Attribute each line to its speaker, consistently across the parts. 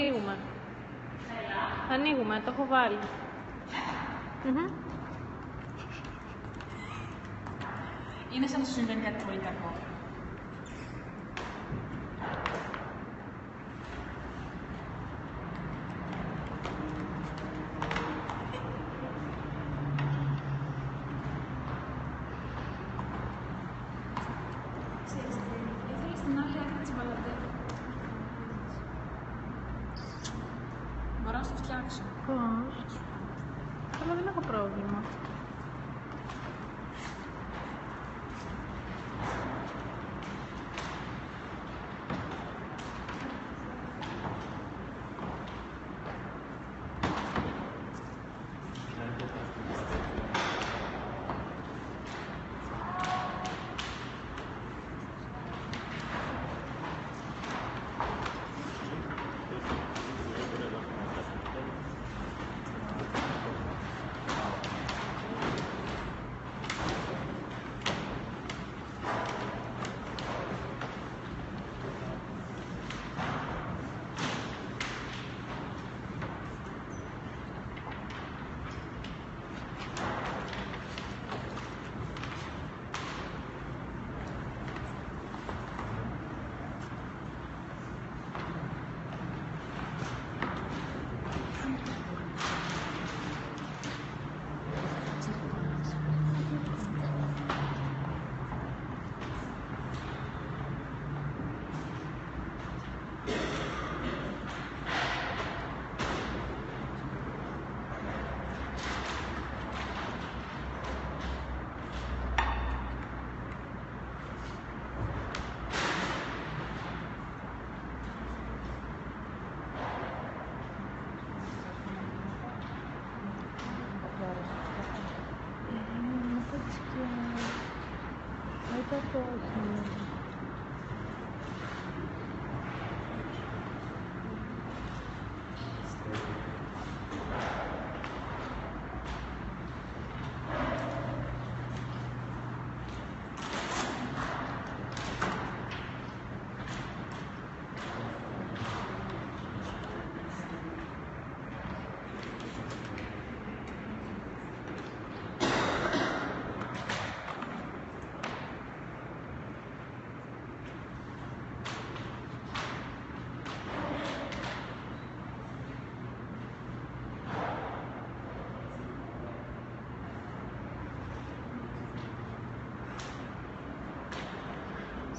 Speaker 1: Ανοίγουμε. Ανοίγουμε, το έχω βάλει. Μμμ.
Speaker 2: Είναι σαν να σου συμβαίνει κάτι πολύ κακό.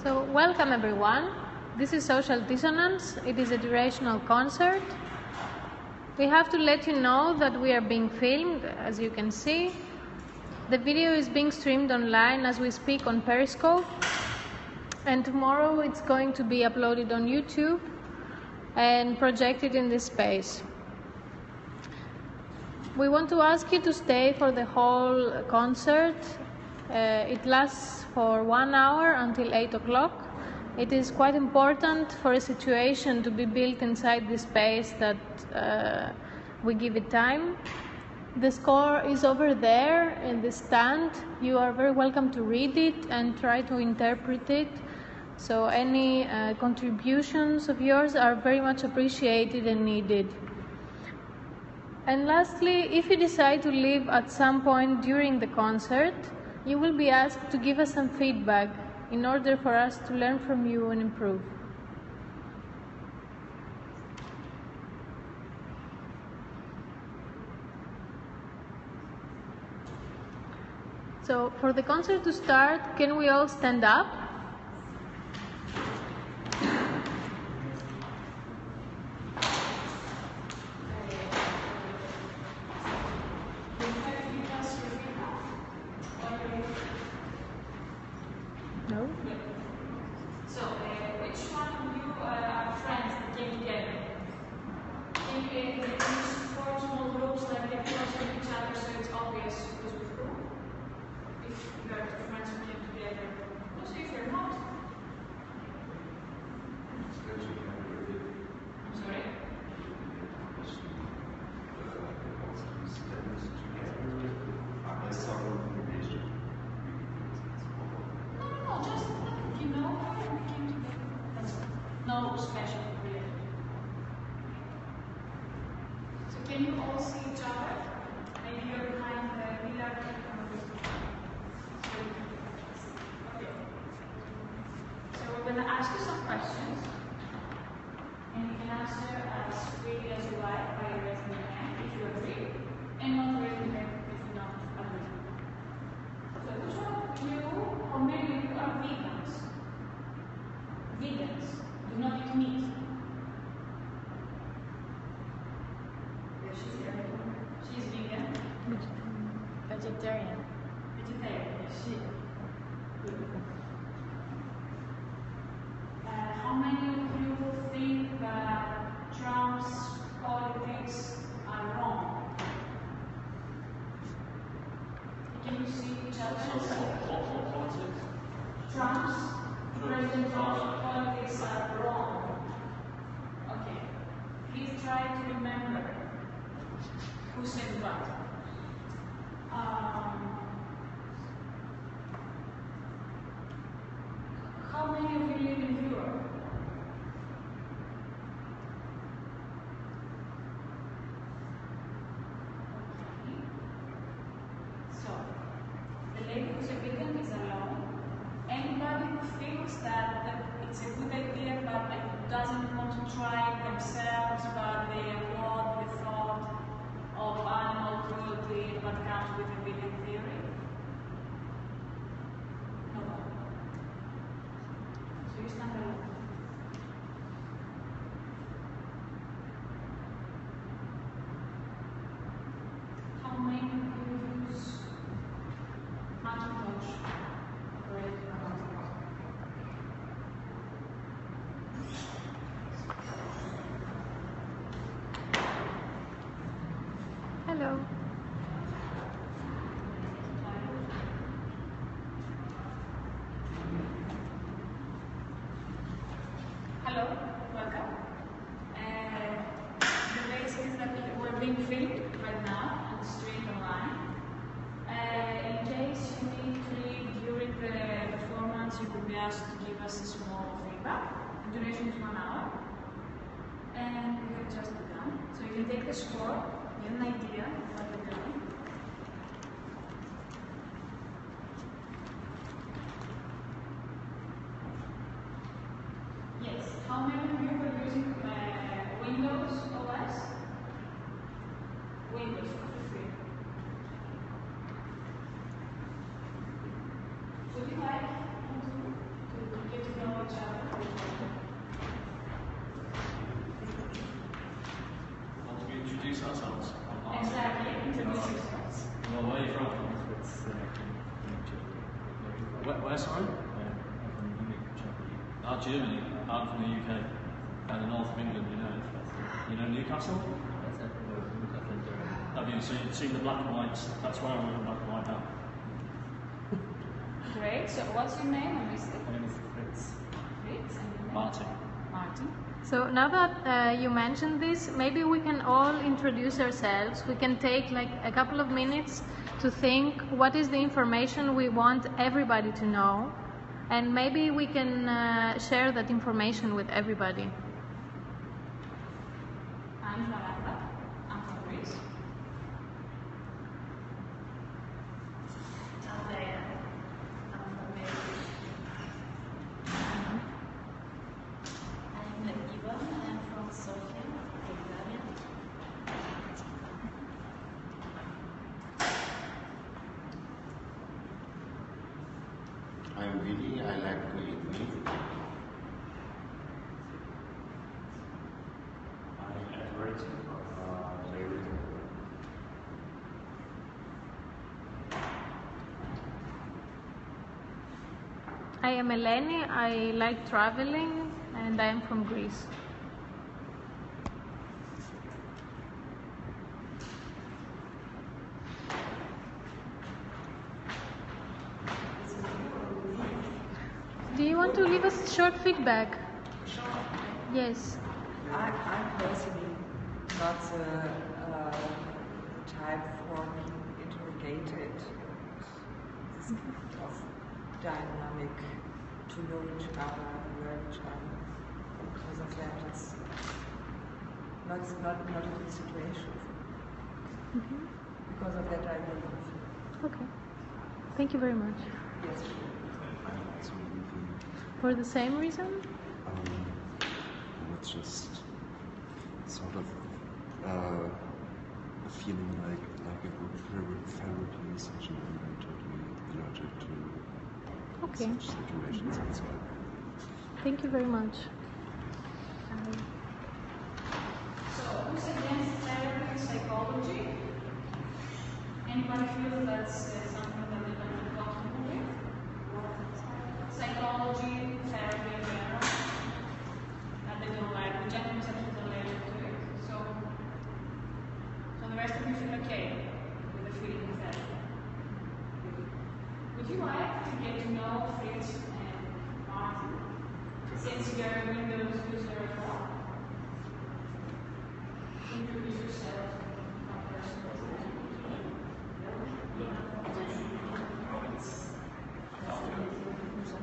Speaker 1: So, welcome everyone. This is Social Dissonance. It is a durational concert. We have to let you know that we are being filmed, as you can see. The video is being streamed online as we speak on Periscope. And tomorrow it's going to be uploaded on YouTube and projected in this space. We want to ask you to stay for the whole concert. Uh, it lasts for one hour until 8 o'clock. It is quite important for a situation to be built inside this space that uh, we give it time. The score is over there in the stand. You are very welcome to read it and try to interpret it. So, any uh, contributions of yours are very much appreciated and needed. And lastly, if you decide to leave at some point during the concert, you will be asked to give us some feedback in order for us to learn from you and improve. So, for the concert to start, can we all stand up?
Speaker 2: Right now and streamed online. Uh, in case you need to during the performance, you could be asked to give us a small feedback. The duration is one hour. And we have just begun. So you can take the score, get an idea of what we're doing. Yes. How many of you are using uh, Windows OS? Windows, feel free. Would you like to, to get to know each other?
Speaker 3: Want to introduce ourselves? I'm Martin.
Speaker 2: Exactly. Introduce yourselves.
Speaker 3: Well, where are you from? Where, where sorry? Ah, Germany. I'm from the UK. And the north of England, you know. You know Newcastle? Have you seen, seen the black and whites? That's where I'm wearing black and white now.
Speaker 2: Great. So what's your name? I missed it.
Speaker 3: My name is Fritz.
Speaker 2: Fritz. And your name?
Speaker 3: Martin.
Speaker 2: Martin.
Speaker 1: So now that uh, you mentioned this, maybe we can all introduce ourselves. We can take like a couple of minutes to think what is the information we want everybody to know, and maybe we can uh, share that information with everybody.
Speaker 2: I'm Yolanda. I'm from Greece.
Speaker 4: I'm Ivan, I'm from Sofia, Bulgaria.
Speaker 5: I'm Willie, I like to eat meat.
Speaker 6: I'm Edward, uh, David.
Speaker 1: I am Eleni, I like traveling, and I am from Greece. Do you want to short feedback? Yes.
Speaker 7: I, I'm personally not the uh, type for being interrogated. This kind of dynamic to know each other, learn each other. Because of that, it's not, not, not a good situation. Because of that, I will not.
Speaker 1: Okay. Thank you very much.
Speaker 7: Yes.
Speaker 8: I'm also looking,
Speaker 1: For the same reason?
Speaker 8: um, it's just sort of uh, a feeling like like a group ther- therapy session, and I'm totally allergic to
Speaker 1: Okay.
Speaker 8: such situations and so on.
Speaker 1: Thank you very much.
Speaker 2: So, who's against therapy psychology? Anybody feel that's uh, something that they don't feel comfortable with? Psychology, therapy in general, that they don't like. The gentleman said he's allergic to it. So, so the rest of you feel okay with the feeling of therapy. Would you like to get to know Fritz and Martin since you're a Windows user as well? Introduce yourself. one person.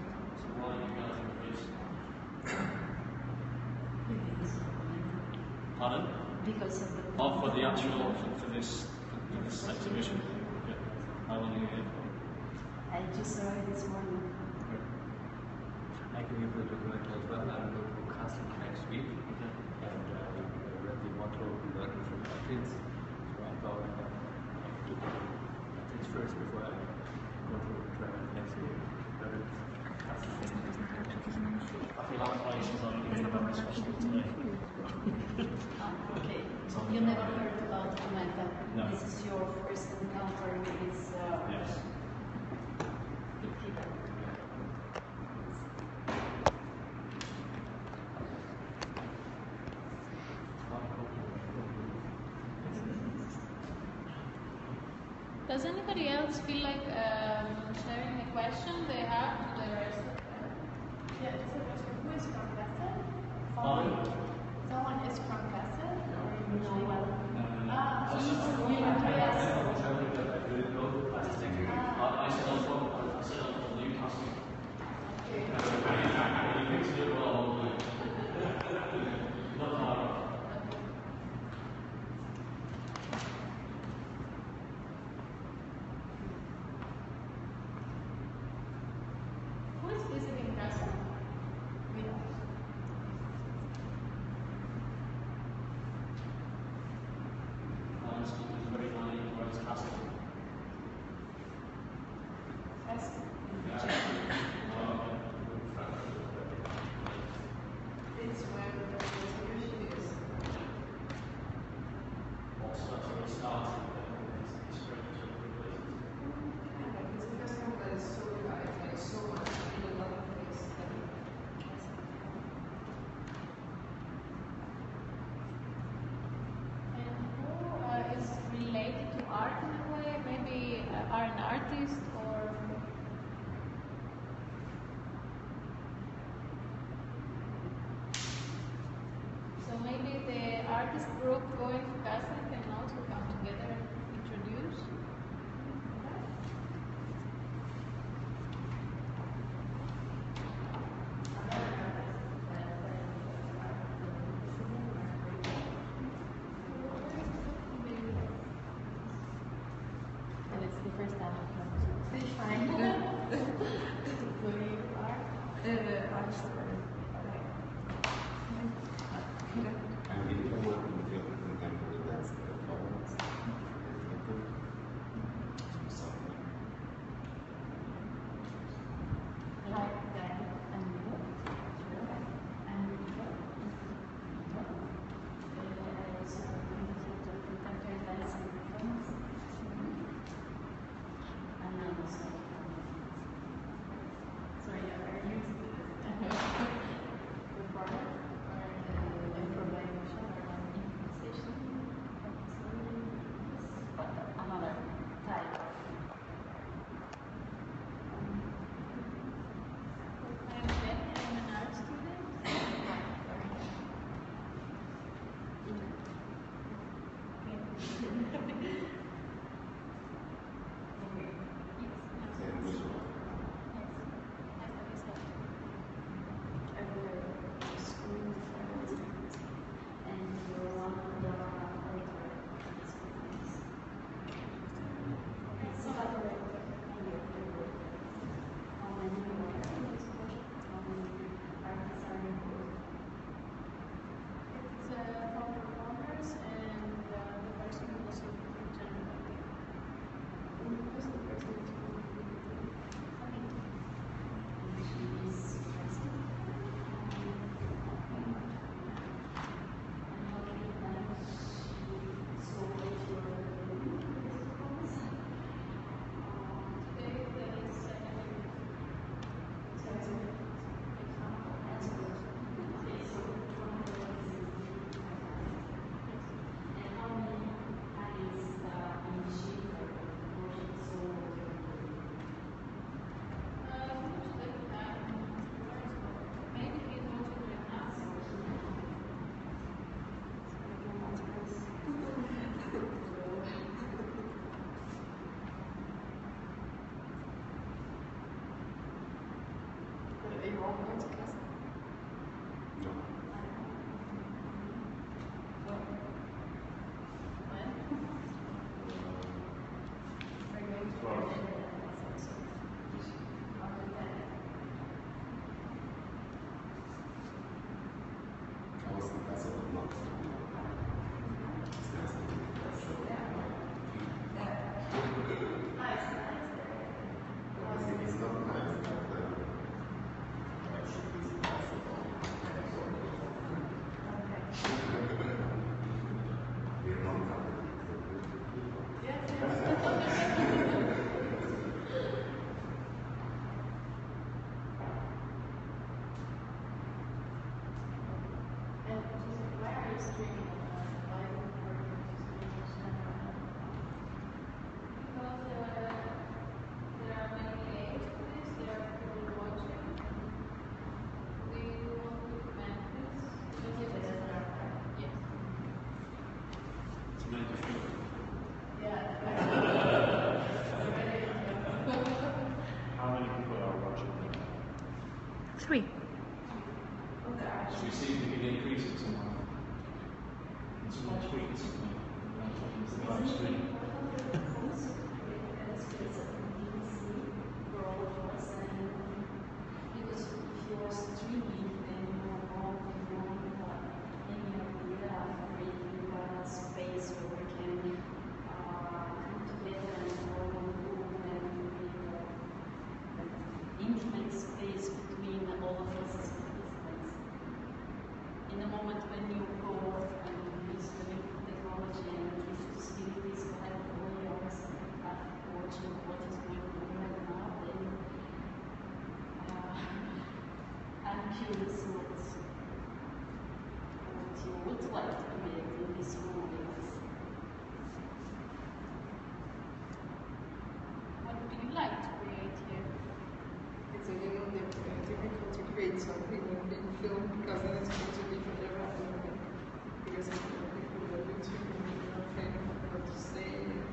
Speaker 3: Why are you guys in Greece? Pardon?
Speaker 4: Because of the
Speaker 3: Oh, for the actual, for, for this, for this exhibition. Yeah. How long are you here for?
Speaker 4: I just saw it this morning.
Speaker 6: I can give the document as well. I'm going to Kassel next week. And uh, I read the motto learning from Athens. So I thought I have to go to Athens first before I go to travel next week. But it's
Speaker 3: I feel like places are really about this festival today.
Speaker 4: Ah, okay. You never heard about Omega.
Speaker 3: No.
Speaker 4: This is your first encounter with this uh,
Speaker 3: Yes.
Speaker 4: people.
Speaker 1: Does anybody else feel like
Speaker 3: I'm
Speaker 4: curious what, what you would like to create in this moment.
Speaker 2: What do you like to create here?
Speaker 9: It's a little dif- uh, difficult to create something in in film because then it's going to be forever anyway. Because if you people that are YouTube and you're not afraid of what to say and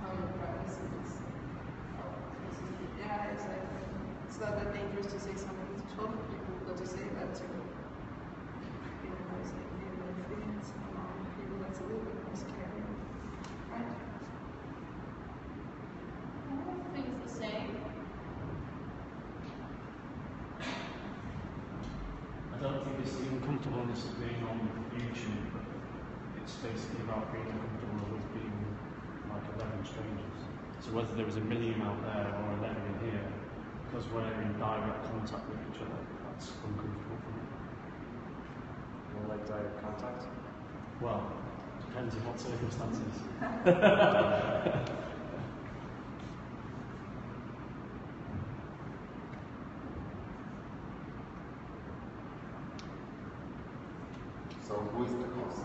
Speaker 9: how your privacy is. Yeah, exactly. It's not that dangerous to say something to other people, but to say that to you know, it's like family and among people, that's a little bit more scary. Right?
Speaker 2: I think it's the same.
Speaker 3: I don't think it's the uncomfortableness of being on YouTube, but it's basically about being uncomfortable with being like 11 strangers. So whether there was a million out there or 11 in here, because we're in direct contact with each other, that's uncomfortable for me.
Speaker 8: You don't like direct contact?
Speaker 3: Well, depends on what circumstances.
Speaker 5: So who is the host?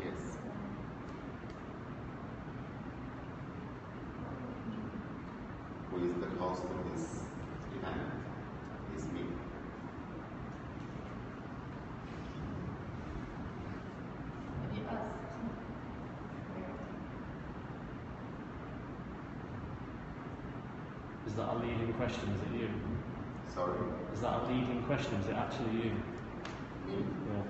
Speaker 5: Yes. Who is the host of this event? Is me.
Speaker 4: Maybe us.
Speaker 3: Is that a leading question? Is it you?
Speaker 5: Sorry?
Speaker 3: Is that a leading question? Is it actually you?
Speaker 5: Me?
Speaker 3: Yeah.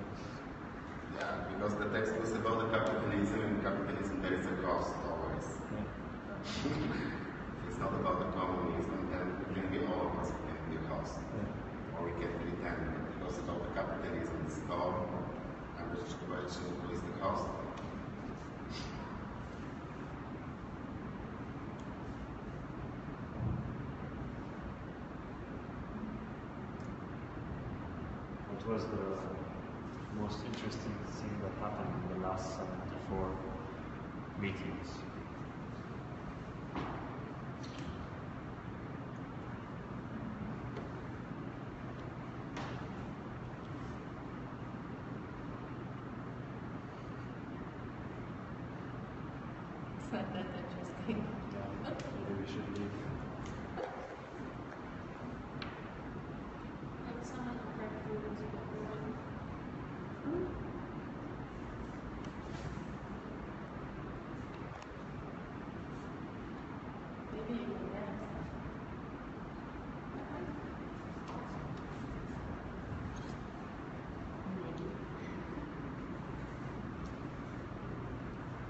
Speaker 5: Yeah, because the text was about the capitalism, and capitalism there is a cost always.
Speaker 3: yeah.
Speaker 5: It's not about the communism, then it can be all of us paying the cost.
Speaker 3: yeah.
Speaker 5: Or we can pretend that it was about the capitalism, it's gone, and the question who is the cost?
Speaker 3: What was the most interesting thing that happened in the last 74 meetings?
Speaker 4: It's not that interesting.
Speaker 3: Maybe we should leave.
Speaker 2: Like someone prepared food and everyone.
Speaker 4: Maybe you can dance. Maybe.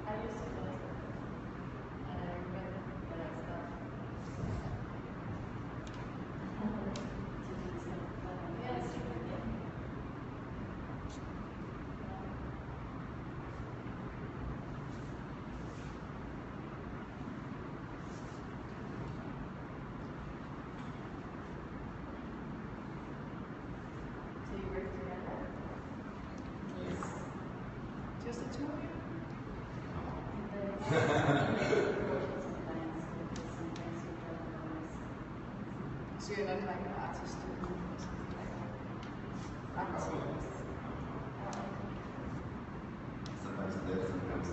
Speaker 4: I used to dance, and I regret that I stopped. Yes, yeah. So you work together?
Speaker 5: Yes.
Speaker 9: Just the two of you? An artist.
Speaker 5: Sometimes sometimes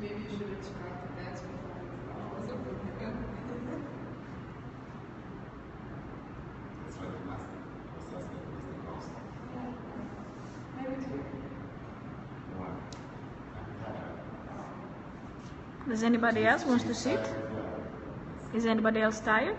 Speaker 9: maybe you should describe
Speaker 2: Does anybody else wants to sit? Is anybody else tired?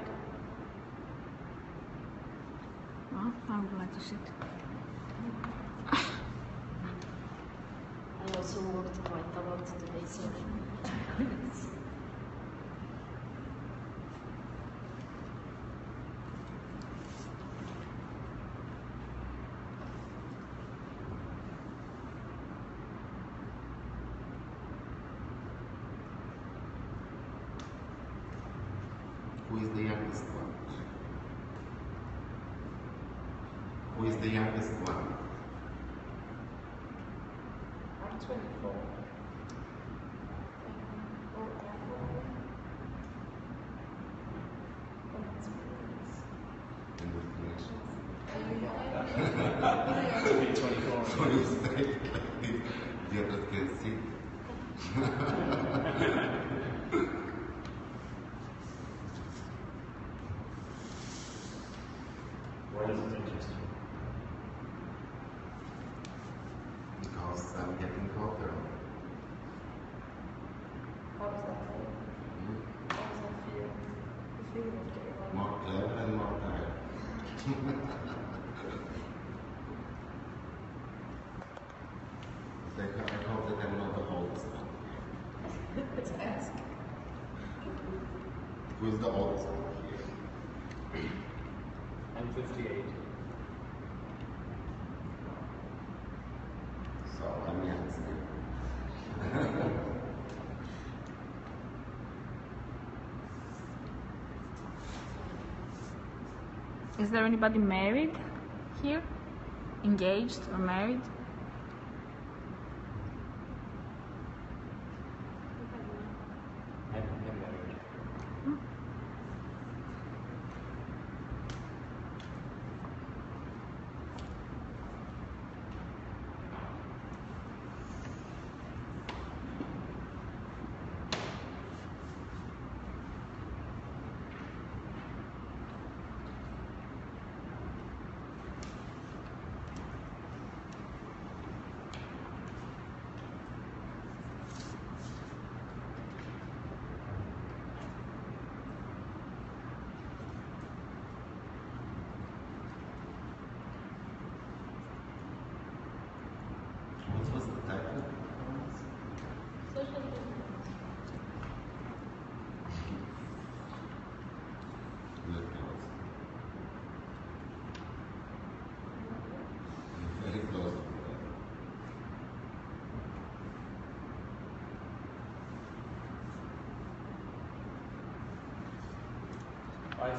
Speaker 5: mistake. Is
Speaker 2: there anybody married here? Engaged or married?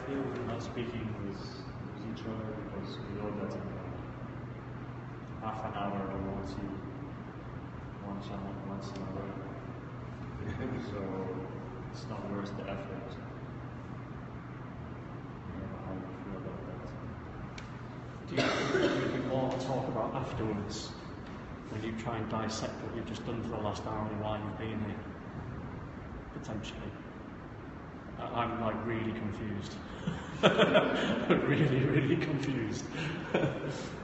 Speaker 10: feel we're not speaking with, with each other because we know that in half an hour we won't see one channel, once another. so it's not worth the effort. Do you think we can talk about afterwards when you try and dissect what you've just done for the last hour and why you've been here? Potentially. I'm like really confused. really, really confused.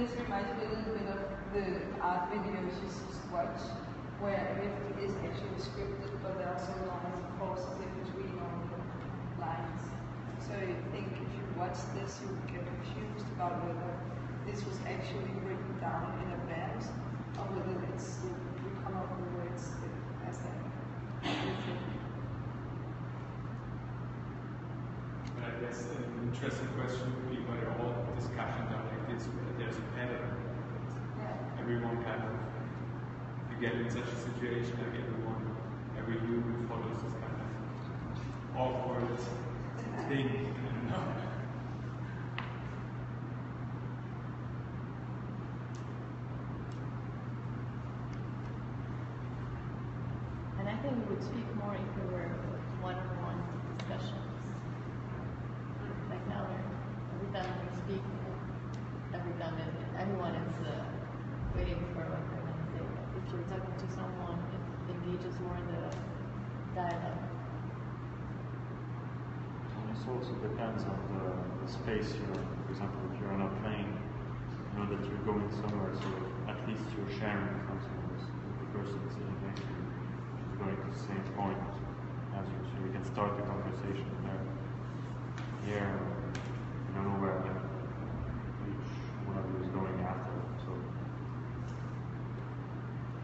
Speaker 11: this
Speaker 9: reminds me a little bit of the art videos you just watch, where everything is actually scripted, but there are some lines, of course, in between all the lines. So I think if you watch this, you will get confused about whether this was actually written down in advance, or whether it's you come up with words as
Speaker 12: And I guess an interesting question would be whether all discussions are whether there's a pattern. Everyone kind of, you get in such a situation, like everyone, every human follows this kind of awkward thing.
Speaker 10: And I think we would speak more if we were one-on-one discussions. Like now, every time we speak, every time it, everyone is uh, waiting for what they're going to say. If you're talking to someone, it engages more in the dialogue.
Speaker 3: And it also depends on the, the space you're in. For example, if you're on a plane, you know that you're going somewhere, so at least you're sharing something with the person sitting next to you, going to the same point as you, so you can start the conversation there. Here, you don't know where each one of you is going after, so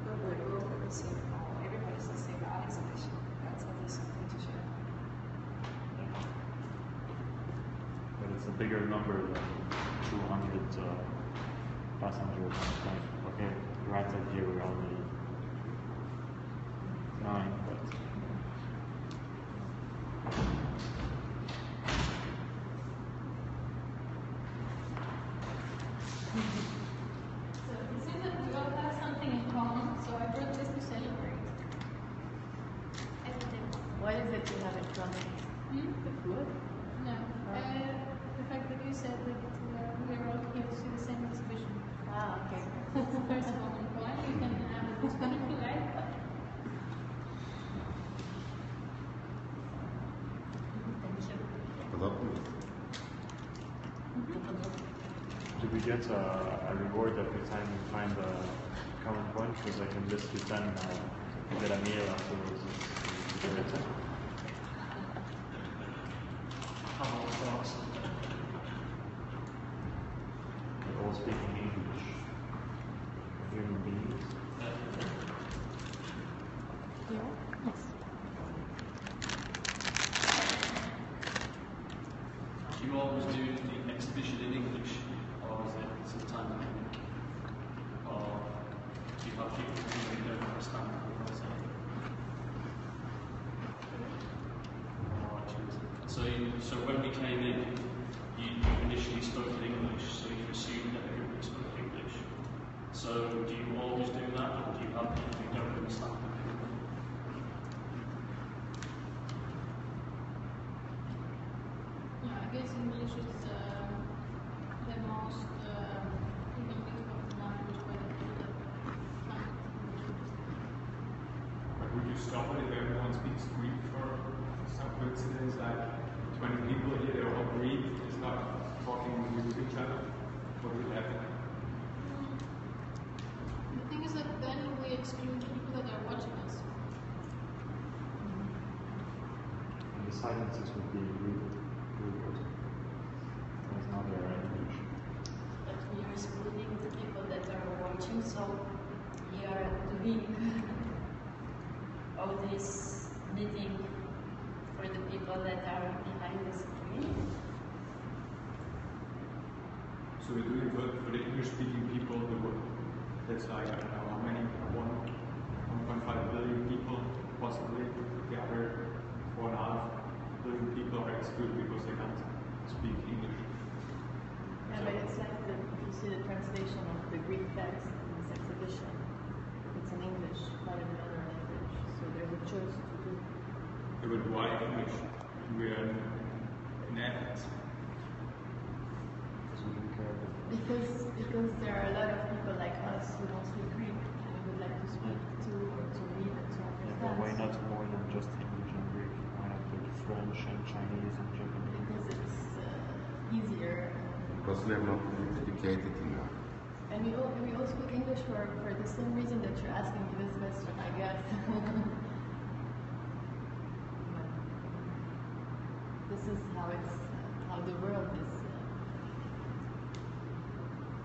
Speaker 9: But we're both at the same, everybody's the same art exhibition. That's at least something to share.
Speaker 3: but it's a bigger number than 200 uh, passengers. Okay, granted here we're only nine, but
Speaker 1: So it seems that we all have something in common, so I brought this to celebrate. Everything.
Speaker 10: What is it you have in common?
Speaker 1: Hmm?
Speaker 10: The food?
Speaker 1: No. Uh, the fact that you said that uh, we are all here to see the same exhibition.
Speaker 10: Ah, okay.
Speaker 1: That's the first common point. You can have this wonderful life.
Speaker 10: Thank you.
Speaker 3: do we get a, a reward every time we find a common point? Because I can list you 10 get a meal afterwards. Is is it? How fast? They're all speaking English. Human beings. Do you always do the exhibition in English, or is it sometimes in or do you have people who don't understand what you're saying? Oh, actually, So, so when we came in, you, you initially spoke in English, so you assumed that everybody spoke English. So do you always do that, or do you have people who don't understand?
Speaker 1: Yeah, I guess English is uh, the most uh, even used of language by the people that
Speaker 12: But would you stop it if everyone speaks Greek for some coincidence? Like 20 people here, they're all Greek, it's not talking with each other. What would happen?
Speaker 1: The thing is that then we exclude the people that are watching us.
Speaker 3: And the silences would be really, really good. There's not their English.
Speaker 4: But we are excluding the people that are watching, so we are doing all this meeting for the people that are behind the screen.
Speaker 12: So we're doing work for the English-speaking people, the work. That's like, I don't know how many, one, 1.5 billion people, possibly. The other four and a half people are excluded because they can't speak English.
Speaker 10: Yeah, so but it's like the, you see the translation of the Greek text in this exhibition. It's in English, not in another language. So they would choose to do.
Speaker 12: Yeah, but why English? We are in Athens.
Speaker 3: Because because there are a lot of people like us who don't speak Greek
Speaker 10: and would like to speak to or to read and to understand. Yeah, but why not
Speaker 13: more than just
Speaker 3: I have good French and Chinese and Japanese.
Speaker 10: Because it's uh, easier.
Speaker 5: Because we are not educated enough.
Speaker 10: And we all, we all speak English for, for the same reason that you're asking me this question, I guess. this is how it's, uh, how the world is. Uh,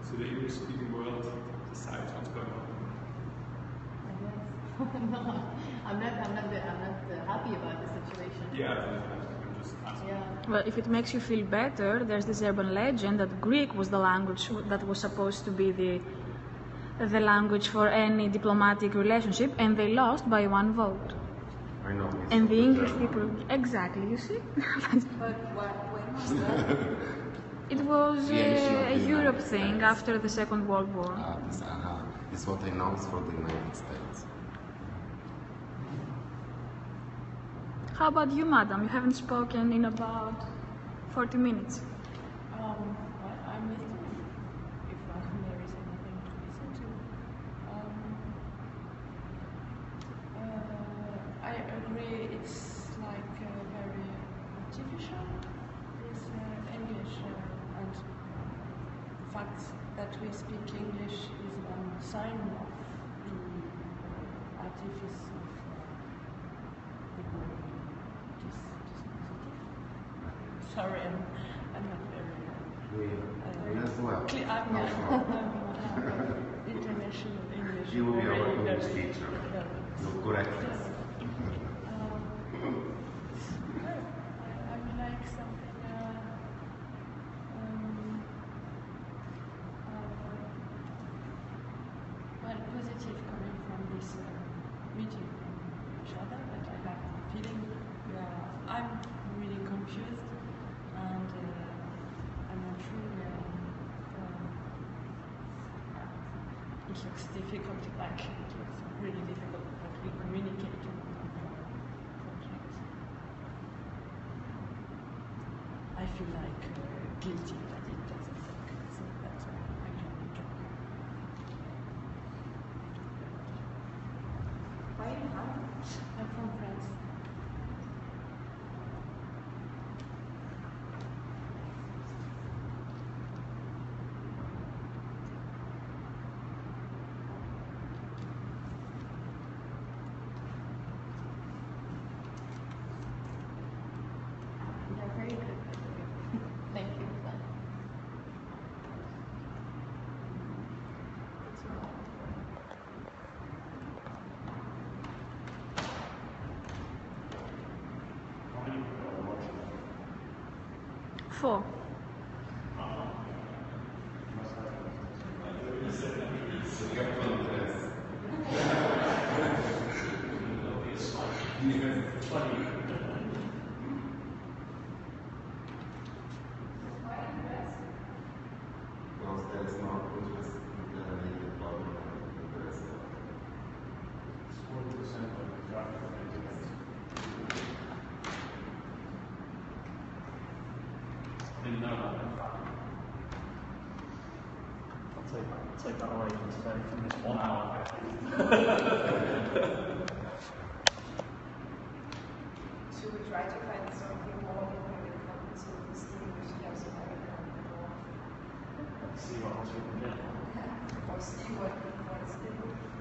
Speaker 12: So the English speaking world decides what's going on.
Speaker 10: I guess. no, I'm not, I'm not, I'm not uh, happy about the situation.
Speaker 12: Yeah, I'm just asking.
Speaker 10: Yeah.
Speaker 2: Well, if it makes you feel better, there's this urban legend that Greek was the language that was supposed to be the the language for any diplomatic relationship, and they lost by one vote.
Speaker 5: I know. it's
Speaker 2: And the
Speaker 5: the
Speaker 2: English
Speaker 5: German.
Speaker 2: people, exactly, you see?
Speaker 14: But what, when was that?
Speaker 2: it was
Speaker 5: The initial
Speaker 2: a, a
Speaker 5: of the
Speaker 2: Europe
Speaker 5: United
Speaker 2: thing
Speaker 5: States.
Speaker 2: after the Second World War.
Speaker 5: Ah, this, aha. This what I know is for the United States.
Speaker 2: How about you, madam? You haven't spoken in about 40 minutes.
Speaker 15: Um, well, I'm listening if uh, there is anything to listen to. Um, uh, I agree, it's like uh, very artificial, this uh, English, uh, and the fact that we speak English is one sign of the artifice of uh, the word. Dis- dispositive. Sorry, I'm, I'm not very.
Speaker 5: We,
Speaker 15: Uh,
Speaker 5: we as well.
Speaker 15: Cle- I'm
Speaker 5: No
Speaker 15: not,
Speaker 5: problem.
Speaker 15: I'm not uh, international English.
Speaker 5: You will be our
Speaker 15: very,
Speaker 5: English
Speaker 15: very-
Speaker 5: teacher.
Speaker 15: very-
Speaker 5: You correct us.
Speaker 15: Um, I, I would like something uh, um, uh, well, positive coming from this uh, meeting from each other, but I have the feeling I'm really confused and uh, I'm not sure we are, um, it looks difficult, like it looks really difficult that we communicate. I feel like uh, guilty that it doesn't work, so that's why I can talk.
Speaker 14: Why in France?
Speaker 15: I'm from France.
Speaker 10: They're very good. Thank you.
Speaker 2: Four.
Speaker 5: Because there is no interest in the native government in the rest of
Speaker 3: Forty percent of the traffic is Didn't know that. in fact. Take that. Away from today from this one hour.
Speaker 9: Should we try to find something more the thing which has America more?
Speaker 3: Let's see what else we can get.
Speaker 9: Or see what what's the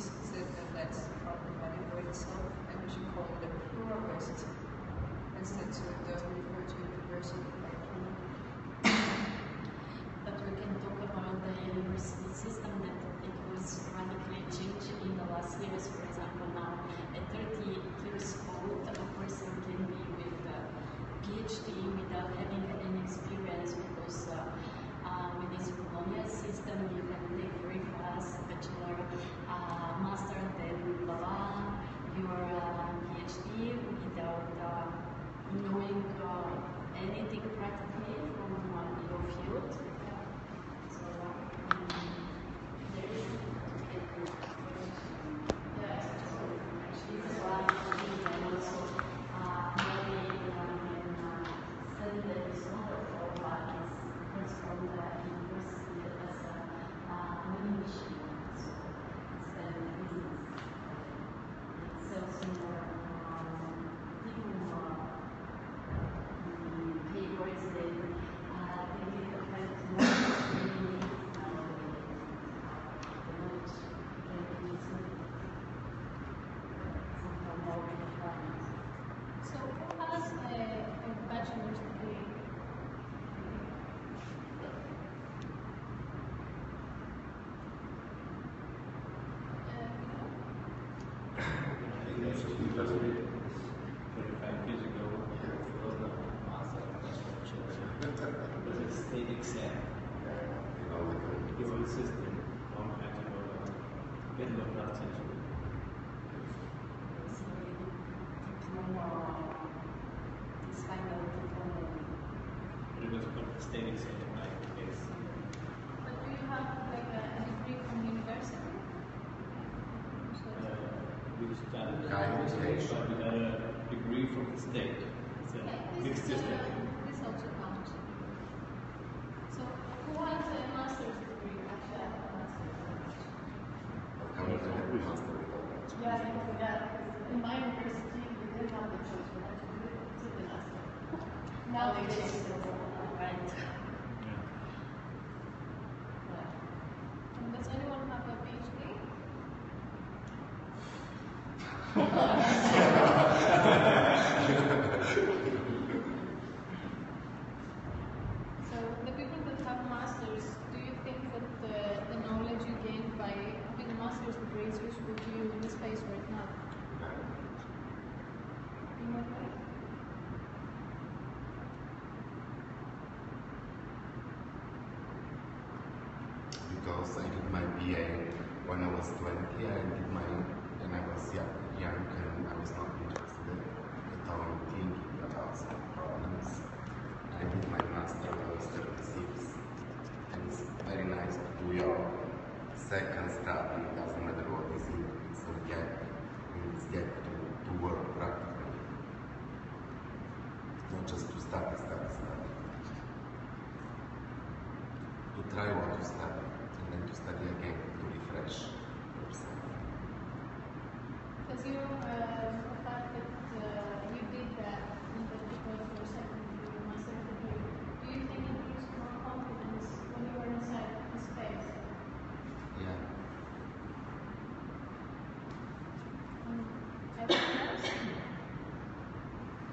Speaker 5: pieces that
Speaker 9: that's from Hollywood itself, and we should call it a pluralist instead of it doesn't refer to universal university.
Speaker 4: but we can talk about the university system that it was radically changed in the last years, for example, now at 30 years old, a person can be with a PhD without having any experience because uh, uh, with this Bologna system, you can take very fast bachelor But
Speaker 1: do you have like a degree from university?
Speaker 6: We started a degree from the state. It's a
Speaker 1: okay,
Speaker 6: mixed system.
Speaker 5: Father,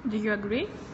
Speaker 5: Do
Speaker 1: you
Speaker 10: agree?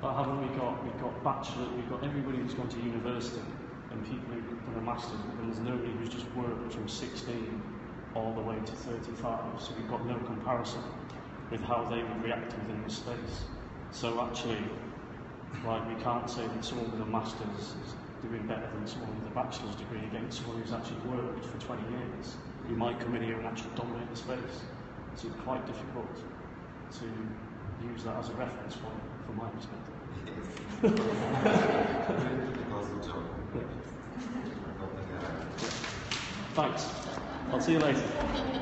Speaker 5: But
Speaker 3: haven't we got we've got bachelor we've got everybody who's gone to university and people who've done a masters, but there's nobody who's just worked from 16 all the way to 35. So we've got no comparison with how they would react within the space. So actually, like we can't say that someone with a masters is doing better than someone with a bachelor's degree against someone who's actually worked for 20 years, who might come in here and actually dominate the space. So it's quite difficult to use that as a reference point from my perspective.
Speaker 5: job.
Speaker 3: Thanks. I'll see you later.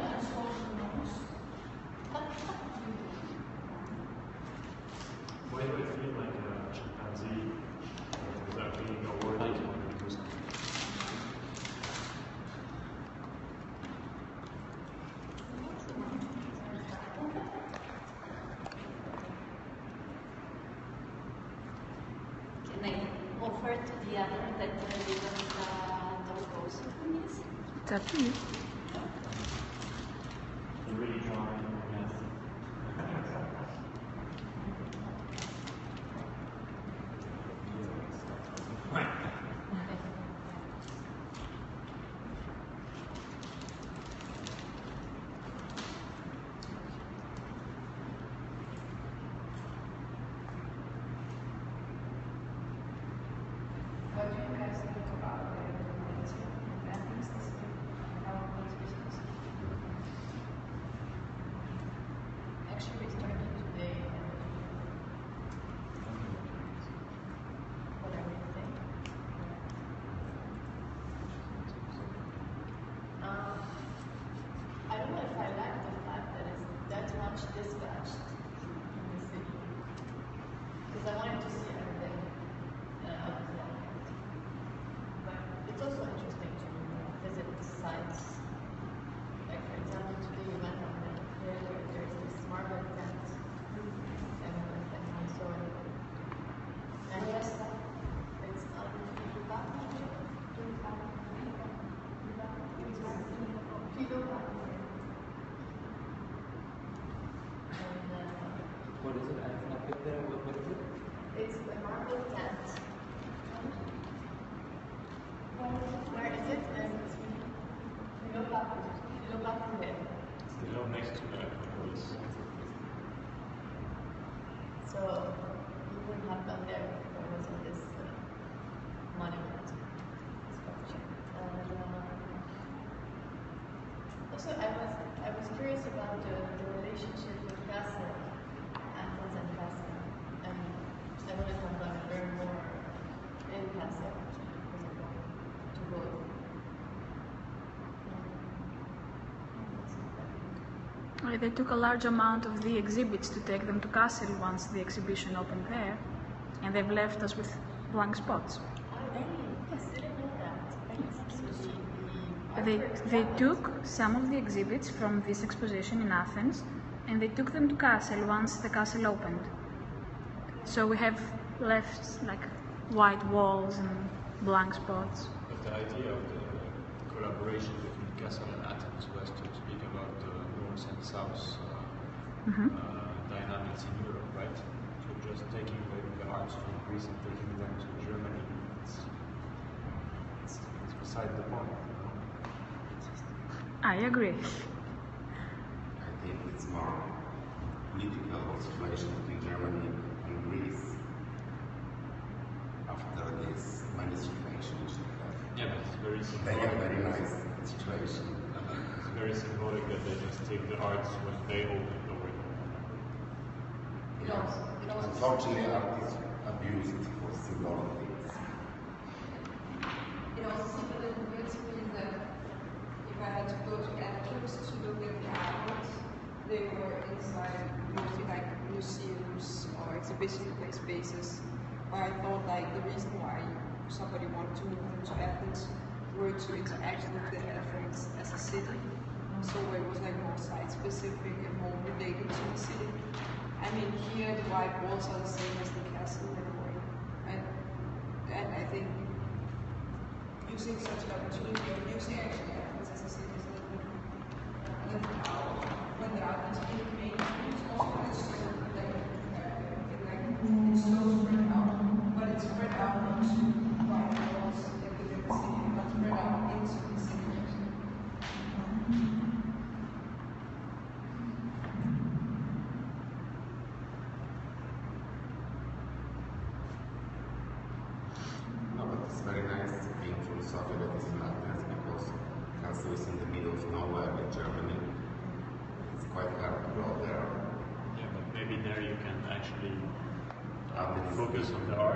Speaker 10: Dios. They took a large amount of the exhibits to take them to Kassel once the exhibition opened there, and they've left us with blank spots. They, they took some of the exhibits from this exposition in Athens and they took them to Kassel once the Kassel opened. So we have left like white walls and blank spots.
Speaker 6: But the idea of the collaboration between Kassel and Athens was to north and south uh,
Speaker 10: Mhm.
Speaker 6: uh, dynamics in Europe, right? So just taking the, the arts from Greece and taking them to Germany, it's, it's, it's beside the point.
Speaker 10: I agree.
Speaker 5: I think it's more political situation between Germany and Greece. after this many situations they have.
Speaker 13: Yeah, but it's very
Speaker 5: They have very nice situation.
Speaker 13: It's very symbolic that they just take the arts when they open the window.
Speaker 9: It also, it also
Speaker 5: Unfortunately, art is abused for symbolic things.
Speaker 9: It also seemed a little to me that if I had to go to Antwerp to look at the art, they were inside mostly like museums or exhibition spaces. Where I thought like the reason why somebody wanted to move to Athens were to interact with the Athens as a city. So it was like more site specific and more related to the city. I mean here the white walls are the same as the Kassel in a way. And and I think using such an opportunity using actually Athens as a city is a little bit when there are these big main streets also it's so like like it's so spread out but it's spread out into white walls like within the city not spread out into the city actually.
Speaker 5: No, but it's very nice being from Sofia that is in Athens because Kassel is in the middle of nowhere in Germany. It's quite hard to go there.
Speaker 13: Yeah, but maybe there you can actually
Speaker 5: Athens
Speaker 13: focus on the